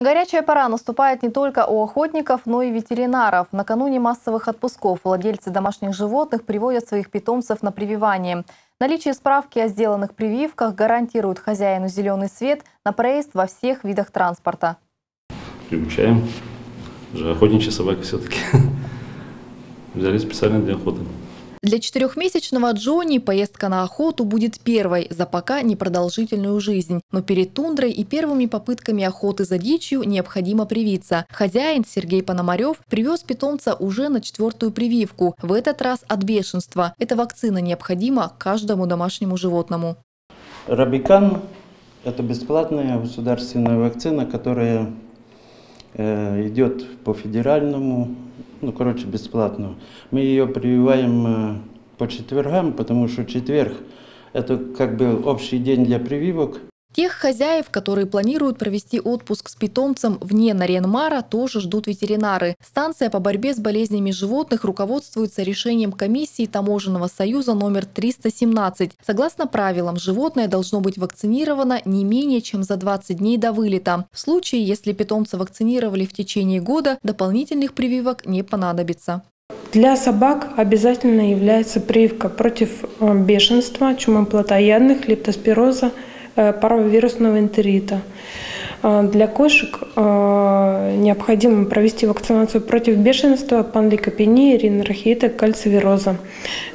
Горячая пора наступает не только у охотников, но и ветеринаров. Накануне массовых отпусков владельцы домашних животных приводят своих питомцев на прививание. Наличие справки о сделанных прививках гарантирует хозяину зеленый свет на проезд во всех видах транспорта. Приучаем. Же охотничья собака все-таки. Взяли специально для охоты. Для четырехмесячного Джонни поездка на охоту будет первой за пока непродолжительную жизнь. Но перед тундрой и первыми попытками охоты за дичью необходимо привиться. Хозяин Сергей Пономарев привез питомца уже на четвертую прививку. В этот раз от бешенства. Эта вакцина необходима каждому домашнему животному. Рабикан – это бесплатная государственная вакцина, которая э, идет по федеральному ну, короче, бесплатно. Мы ее прививаем э, по четвергам, потому что четверг – это как бы общий день для прививок. Тех хозяев, которые планируют провести отпуск с питомцем вне Наренмара, тоже ждут ветеринары. Станция по борьбе с болезнями животных руководствуется решением комиссии Таможенного союза номер 317. Согласно правилам, животное должно быть вакцинировано не менее чем за 20 дней до вылета. В случае, если питомца вакцинировали в течение года, дополнительных прививок не понадобится. Для собак обязательно является прививка против э, бешенства, чумы плотоядных, лептоспироза, паровирусного энтерита. Э, для кошек э, необходимо провести вакцинацию против бешенства, панлейкопении, ринорахита, кальцивироза.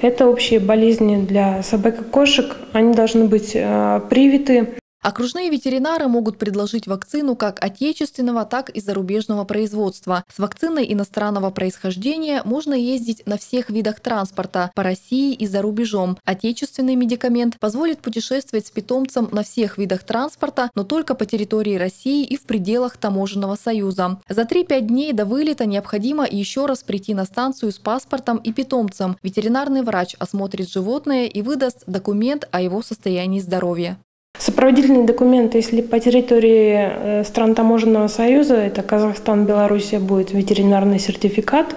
Это общие болезни для собак и кошек. Они должны быть привиты Окружные ветеринары могут предложить вакцину как отечественного, так и зарубежного производства. С вакциной иностранного происхождения можно ездить на всех видах транспорта по России и за рубежом. Отечественный медикамент позволит путешествовать с питомцем на всех видах транспорта, но только по территории России и в пределах таможенного союза. За 3-5 дней до вылета необходимо еще раз прийти на станцию с паспортом и питомцем. Ветеринарный врач осмотрит животное и выдаст документ о его состоянии здоровья. Сопроводительные документы, если по территории э, стран таможенного союза, это Казахстан, Белоруссия, будет ветеринарный сертификат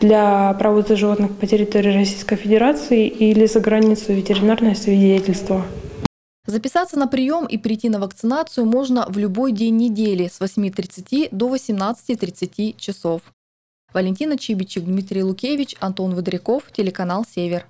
для провоза животных по территории Российской Федерации или за границу ветеринарное свидетельство. Записаться на прием и прийти на вакцинацию можно в любой день недели с 8.30 до 18.30 часов. Валентина Чибичек, Дмитрий Лукевич, Антон Водряков, телеканал «Север».